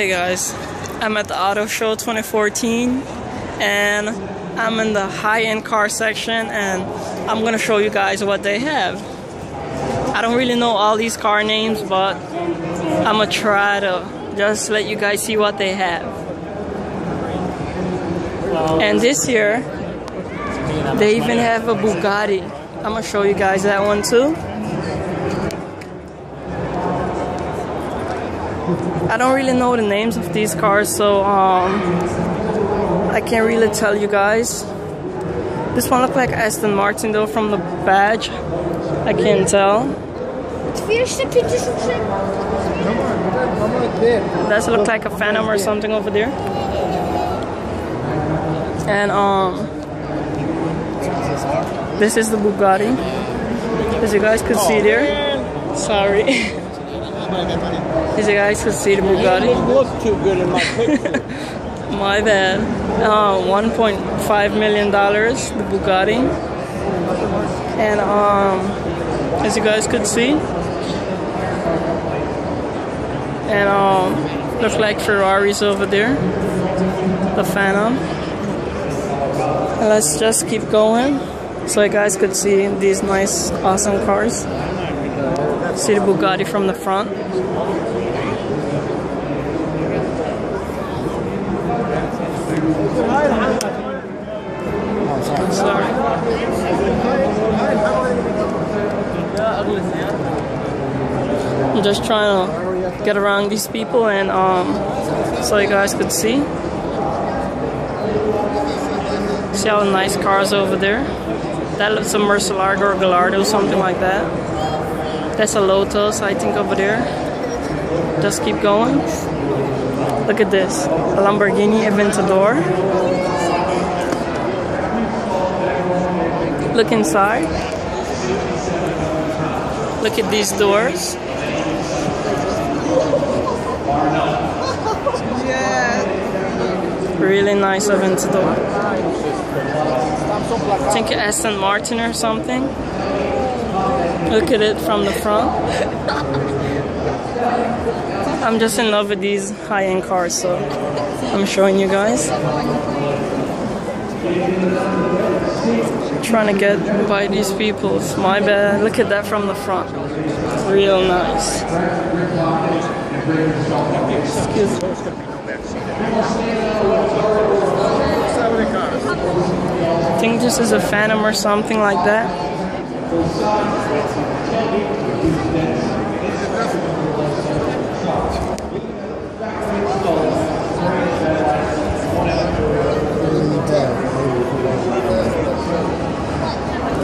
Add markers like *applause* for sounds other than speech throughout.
Hey guys, I'm at the Auto Show 2014 and I'm in the high-end car section and I'm gonna show you guys what they have. I don't really know all these car names but I'm gonna try to just let you guys see what they have. And this year they even have a Bugatti. I'm gonna show you guys that one too. I don't really know the names of these cars, so um, I can't really tell you guys. This one looks like Aston Martin though from the badge. I can't tell. Does look like a Phantom or something over there. And um, this is the Bugatti, as you guys could see there. Sorry. *laughs* *laughs* As you guys can see the Bugatti. It look too good in my picture. *laughs* My bad. Uh, 1.5 million dollars, the Bugatti. And um, as you guys could see, and um, look like Ferraris over there, the Phantom. And let's just keep going, so you guys could see these nice, awesome cars. See the Bugatti from the front. I'm just trying to get around these people and um, so you guys could see. See all the nice cars over there. That looks a Murcielago or Gallardo, something like that. That's a Lotus, I think, over there. Just keep going. Look at this. A Lamborghini Aventador. Look inside. Look at these doors. Really nice Aventador. I think Aston Martin or something. Look at it from the front. *laughs* I'm just in love with these high-end cars, so I'm showing you guys. Trying to get by these people. My bad. Look at that from the front. Real nice. Excuse me. I think this is a Phantom or something like that.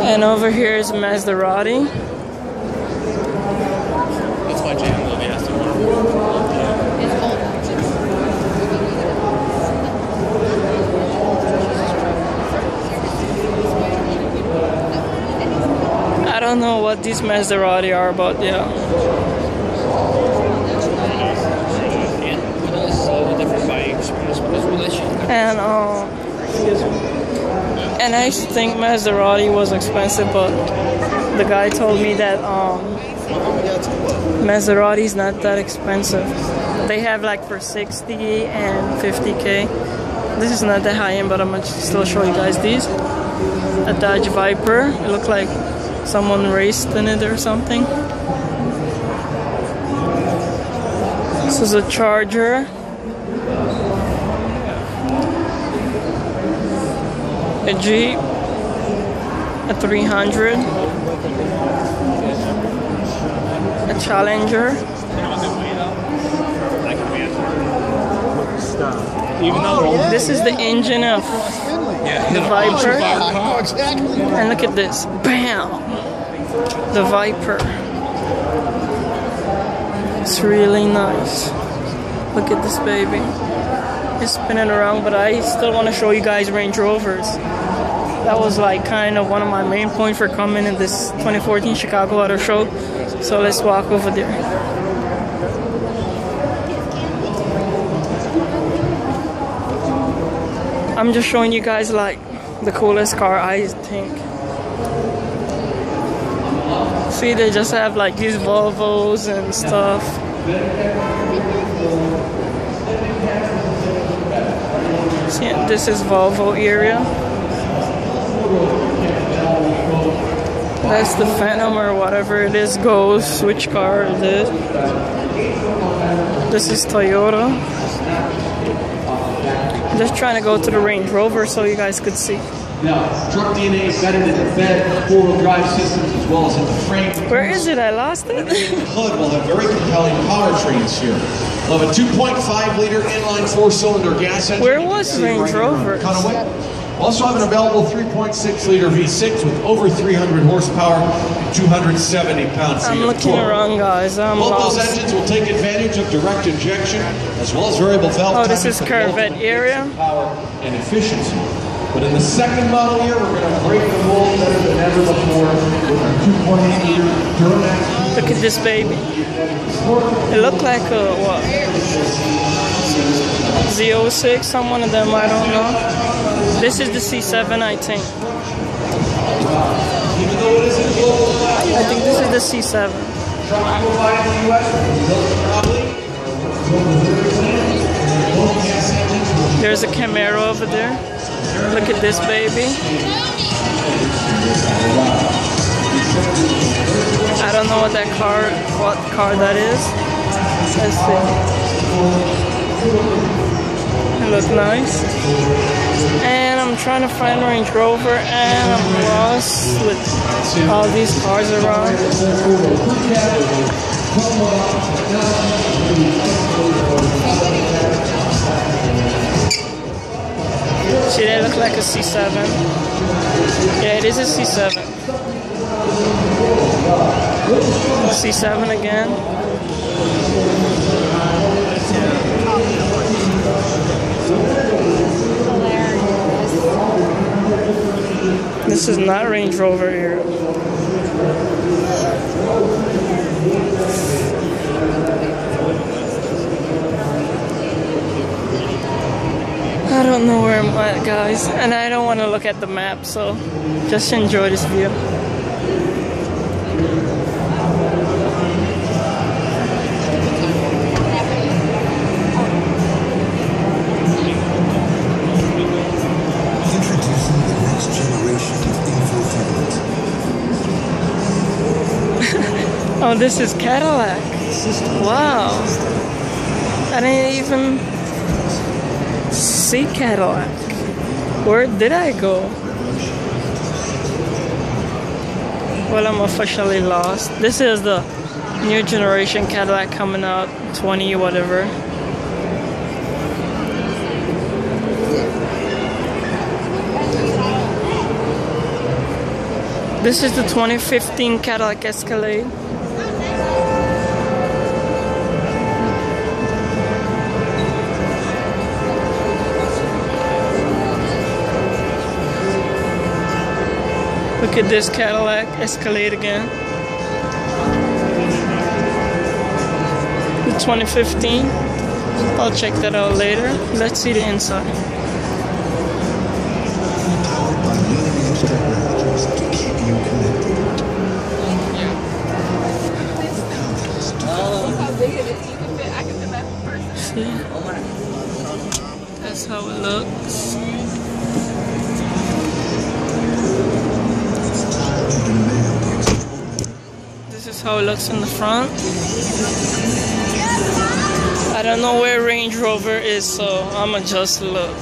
And over here is Maserati. That's my jam, though, the Aston Martin. I don't know what these Maserati are, but yeah. And what? Uh, And I used to think Maserati was expensive, but the guy told me that um, Maserati is not that expensive. They have like for 60 and 50k. This is not that high end, but I'm gonna still show you guys these. A Dodge Viper. It looked like someone raced in it or something. This is a Charger. A Jeep, a 300, a Challenger, Even though oh, this is the engine of the Viper, Oh, oh and look at this, bam, the Viper. It's really nice. Look at this baby. It's spinning around, but I still want to show you guys Range Rovers. That was like kind of one of my main points for coming in this 2014 Chicago Auto Show. So let's walk over there. I'm just showing you guys like the coolest car I think. See, they just have like these Volvos and stuff. Yeah, this is Volvo area. That's the Phantom or whatever it is, goes, which car it is. This is Toyota. Just trying to go to the Range Rover so you guys could see. Now, truck DNA is embedded in the bed, four-wheel drive systems, as well as in the frame. Where is it? I lost it. The hood will have very compelling powertrains here. We'll have a 2.5 liter inline four-cylinder gas engine. Where was Range right here on Rover? Cutaway. Also have an available 3.6 liter V6 with over 300 horsepower, 270 pounds. I'm looking around, guys. I'm Both those engines will take advantage of direct injection as well as variable valve. Oh, this is for area. Power and efficiency. But in the second model year, we're going to break the mold better than ever before with our 2.8 liter Duramax. Look at this baby. It looked like a what? Z06, some one of them, I don't know. This is the C7, I think. I think this is the C7. truck will buy in the U.S. built probably. Both gas engines will There's a Camaro over there. Look at this baby. I don't know what that car, what car that is. Let's see. It looks nice. And I'm trying to find Range Rover, and I'm lost with all these cars around. See, they look like a C7. Yeah, it is a C7. C7 again. This is not Range Rover here. Don't know where I'm at, guys, and I don't want to look at the map, so just enjoy this view. Introducing the next generation of infotainment. *laughs* Oh, this is Cadillac. Wow. I didn't even see Cadillac. Where did I go? Well, I'm officially lost. This is the new generation Cadillac coming out, 20 whatever. This is the 2015 Cadillac Escalade. At this Cadillac Escalade again. The 2015. I'll check that out later. Let's see the inside. Looks in the front. I don't know where Range Rover is, so I'ma just look.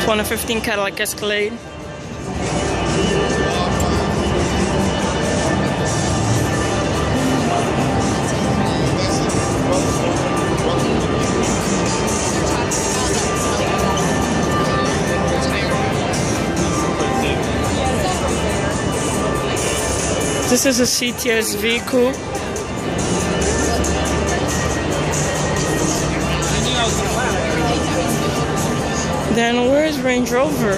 2015 Cadillac Escalade. This is a CTSV coupe. Then where's Range Rover?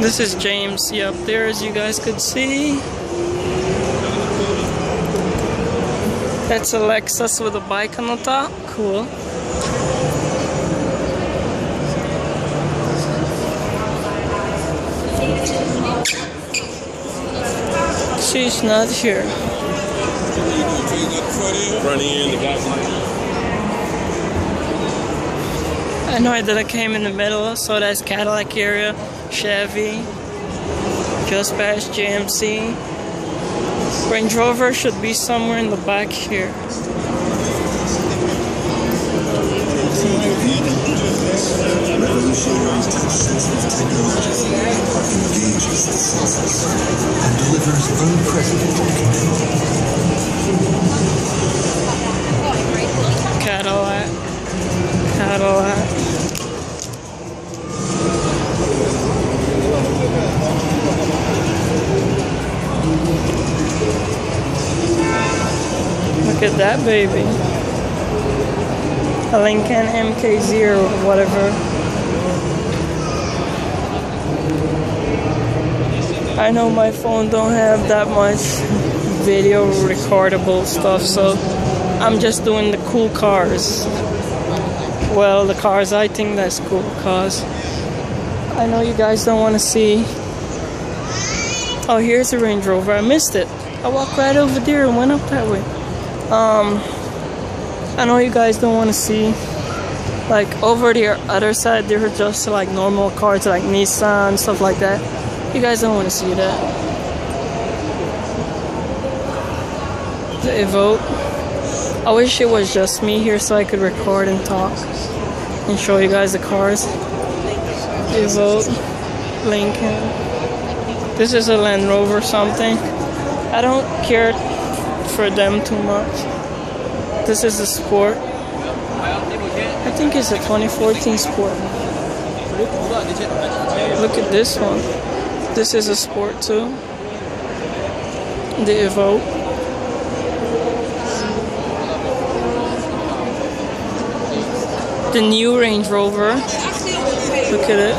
This is James C up there as you guys could see. That's a Lexus with a bike on the top. Cool. She's not here. Front end, the back I know that I came in the middle, so that's Cadillac area, Chevy, just past GMC. Range Rover should be somewhere in the back here. Revolutionaries engages the senses, and delivers unprecedented. Cadillac. Cadillac. Look at that baby. A Lincoln MK0, whatever. I know my phone don't have that much video recordable stuff, so I'm just doing the cool cars. Well, the cars I think that's cool cause I know you guys don't want to see. Oh, here's a Range Rover. I missed it. I walked right over there and went up that way. Um, I know you guys don't want to see. Like over the other side, there are just like normal cars like Nissan stuff like that. You guys don't want to see that. The Evoque. I wish it was just me here so I could record and talk and show you guys the cars. Evoque, Lincoln. This is a Land Rover something. I don't care for them too much. This is a Sport. I think it's a 2014 Sport. Look at this one. This is a Sport too. The Evoque. the new Range Rover. Look at it.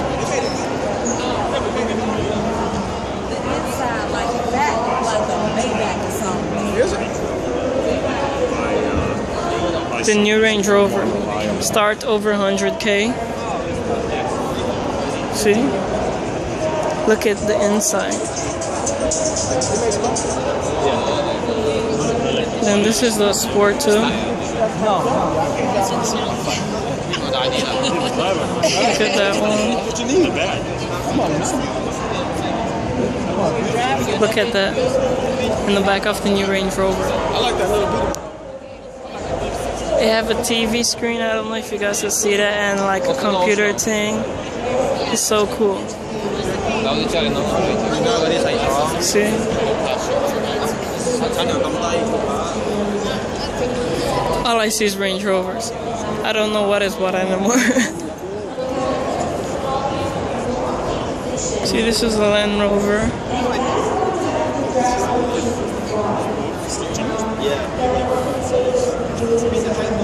The new Range Rover. Start over 100k. See? Look at the inside. Then this is the Sport too. Look at that one. Look at that. In the back of the new Range Rover. They have a TV screen. I don't know if you guys can see that, and like a computer thing. It's so cool. See? I see is Range Rovers. I don't know what is what anymore. *laughs* see, this is a Land Rover.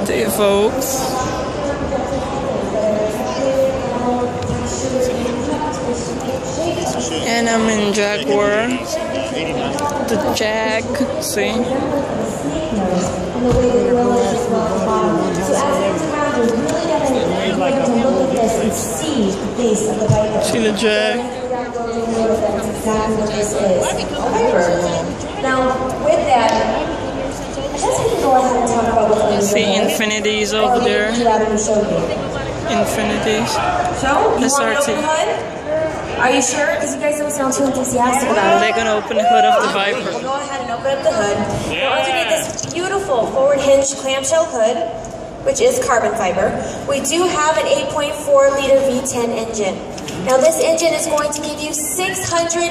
The Evoques. And I'm in Jaguar. The Jag, see? See the Jag. Now, with that, See. Infinitis over there. Infinitis. So, you Are you sure? Because you guys don't sound too enthusiastic about it. They're gonna open the hood of the Viper. We'll go ahead and open up the hood. Now underneath this beautiful forward hinge clamshell hood, which is carbon fiber, we do have an 8.4 liter V10 engine. Now this engine is going to give you 640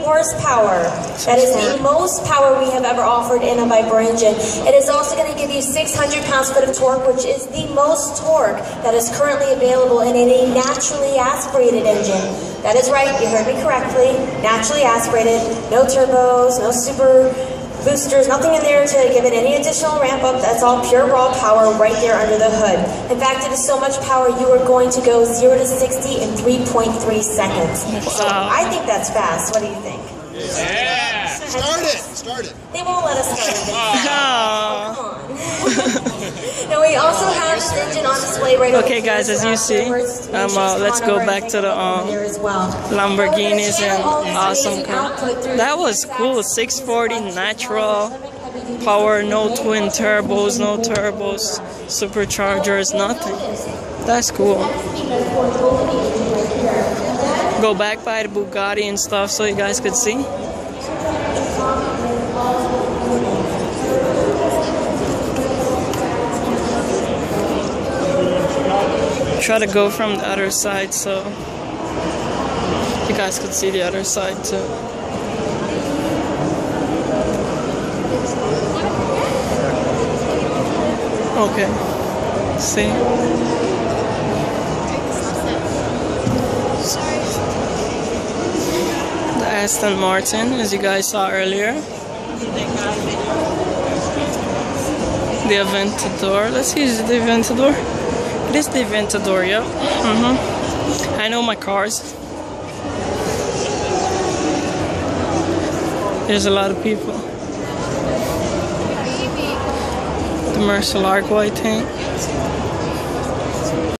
horsepower. That is the most power we have ever offered in a Viper engine. It is also going to give you 600 pounds-foot of torque, which is the most torque that is currently available in a naturally aspirated engine. That is right, you heard me correctly. Naturally aspirated, no turbos, no super boosters, nothing in there to give it any additional ramp up. That's all pure raw power right there under the hood. In fact, it is so much power you are going to go 0 to 60 in 3.3 seconds. So Wow. I think that's fast. What do you think? Yeah! Start it. Start it. They won't let us start it. Aw. Come on. *laughs* now we also have this engine on display right Okay, guys, as you see, um, uh, let's go back to the, um, there as well. Lamborghinis and Now we're gonna channel all this awesome car. That was cool. 640 natural. Power, no twin turbos, no turbos, superchargers, nothing. That's cool. Go back by the Bugatti and stuff so you guys could see. Try to go from the other side so you guys could see the other side too. Okay. See? The Aston Martin, as you guys saw earlier. The Aventador. Let's use the Aventador? It is the Aventador, yep. Mm-hmm. I know my cars. There's a lot of people. The Murcielago, I think.